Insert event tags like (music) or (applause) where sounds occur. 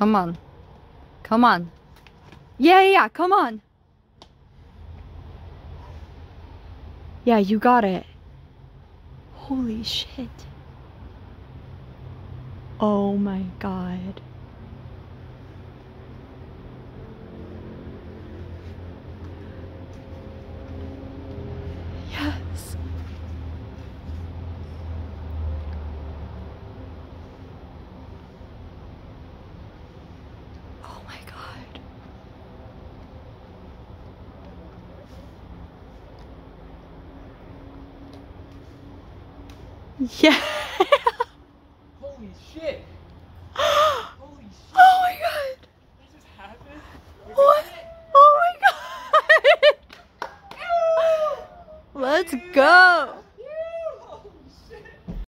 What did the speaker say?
Come on. Come on. Yeah, yeah, come on. Yeah, you got it. Holy shit. Oh my god. Yes. Oh my god. Yeah. (laughs) Holy shit! oh Holy (gasps) shit! my god. What just happened? What? Oh my god. Oh (laughs) Let's go.